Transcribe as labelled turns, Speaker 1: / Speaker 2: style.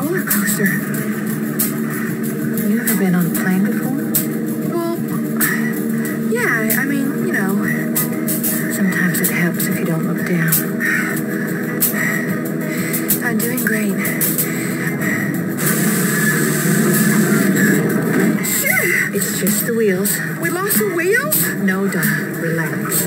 Speaker 1: roller coaster. You ever been on a plane before? Well, yeah, I mean, you know. Sometimes it helps if you don't look down. I'm doing great. It's just the wheels. We lost the wheels? No, Donna. Relax.